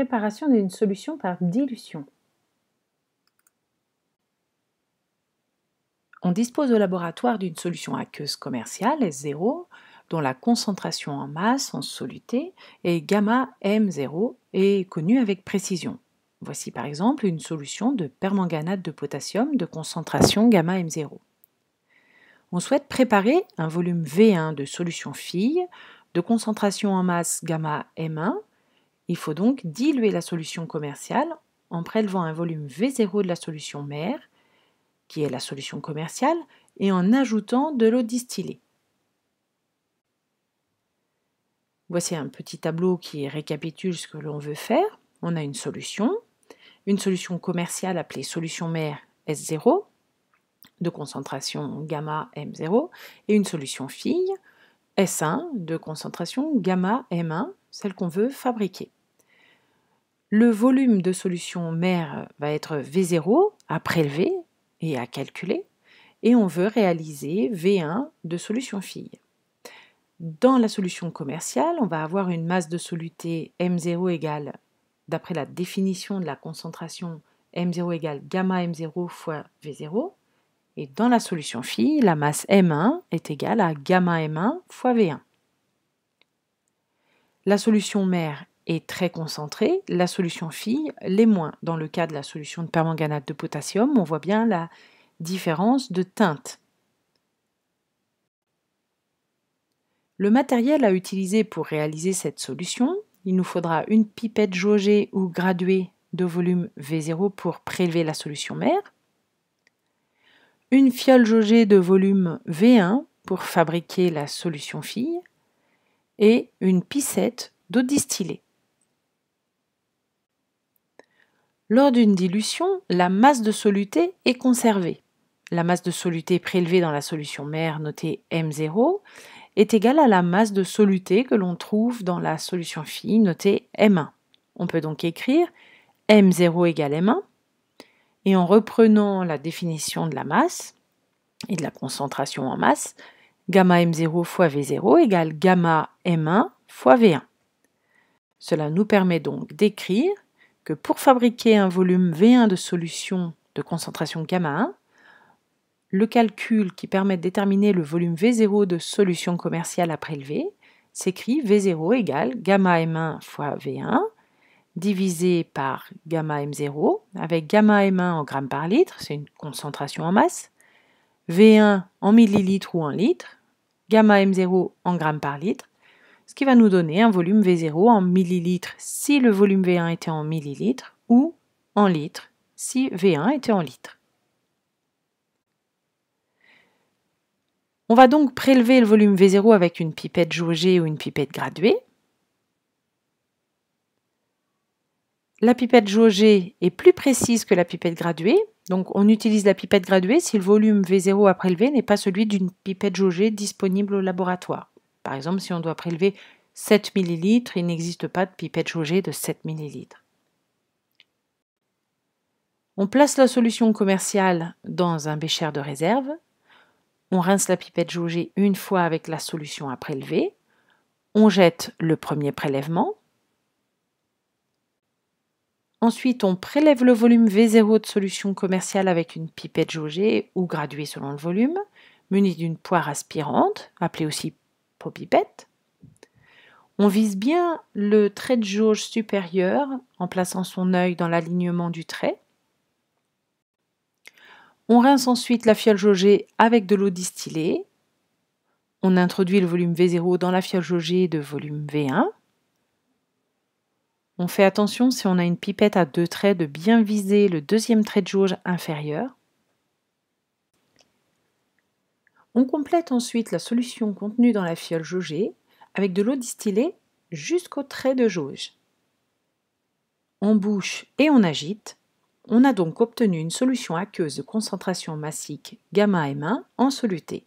Préparation d'une solution par dilution. On dispose au laboratoire d'une solution aqueuse commerciale S0 dont la concentration en masse en soluté est gamma M0 et connue avec précision. Voici par exemple une solution de permanganate de potassium de concentration gamma M0. On souhaite préparer un volume V1 de solution fille de concentration en masse gamma M1 il faut donc diluer la solution commerciale en prélevant un volume V0 de la solution mère, qui est la solution commerciale, et en ajoutant de l'eau distillée. Voici un petit tableau qui récapitule ce que l'on veut faire. On a une solution, une solution commerciale appelée solution mère S0, de concentration gamma M0, et une solution fille S1 de concentration gamma M1, celle qu'on veut fabriquer. Le volume de solution mère va être V0 à prélever et à calculer, et on veut réaliser V1 de solution fille. Dans la solution commerciale, on va avoir une masse de soluté M0 égale, d'après la définition de la concentration M0 égale gamma M0 fois V0, et dans la solution fille, la masse M1 est égale à gamma M1 fois V1. La solution mère est très concentrée, la solution fille l'est moins. Dans le cas de la solution de permanganate de potassium, on voit bien la différence de teinte. Le matériel à utiliser pour réaliser cette solution, il nous faudra une pipette jaugée ou graduée de volume V0 pour prélever la solution mère, une fiole jaugée de volume V1 pour fabriquer la solution fille, et une piscette d'eau distillée. Lors d'une dilution, la masse de soluté est conservée. La masse de soluté prélevée dans la solution mère notée M0 est égale à la masse de soluté que l'on trouve dans la solution fille notée M1. On peut donc écrire M0 égale M1 et en reprenant la définition de la masse et de la concentration en masse, gamma M0 fois V0 égale gamma M1 fois V1. Cela nous permet donc d'écrire pour fabriquer un volume V1 de solution de concentration gamma 1, le calcul qui permet de déterminer le volume V0 de solution commerciale à prélever s'écrit V0 égale gamma M1 fois V1 divisé par gamma M0 avec gamma M1 en grammes par litre, c'est une concentration en masse, V1 en millilitres ou en litres, gamma M0 en grammes par litre, ce qui va nous donner un volume V0 en millilitres si le volume V1 était en millilitres ou en litres si V1 était en litres. On va donc prélever le volume V0 avec une pipette jaugée ou une pipette graduée. La pipette jaugée est plus précise que la pipette graduée, donc on utilise la pipette graduée si le volume V0 à prélever n'est pas celui d'une pipette jaugée disponible au laboratoire. Par exemple, si on doit prélever 7 ml, il n'existe pas de pipette jaugée de 7 ml. On place la solution commerciale dans un bécher de réserve. On rince la pipette jaugée une fois avec la solution à prélever. On jette le premier prélèvement. Ensuite, on prélève le volume V0 de solution commerciale avec une pipette jaugée ou graduée selon le volume, munie d'une poire aspirante, appelée aussi On vise bien le trait de jauge supérieur en plaçant son œil dans l'alignement du trait. On rince ensuite la fiole jaugée avec de l'eau distillée. On introduit le volume V0 dans la fiole jaugée de volume V1. On fait attention si on a une pipette à deux traits de bien viser le deuxième trait de jauge inférieur. On complète ensuite la solution contenue dans la fiole jaugée avec de l'eau distillée jusqu'au trait de jauge. On bouche et on agite. On a donc obtenu une solution aqueuse de concentration massique gamma M1 en soluté.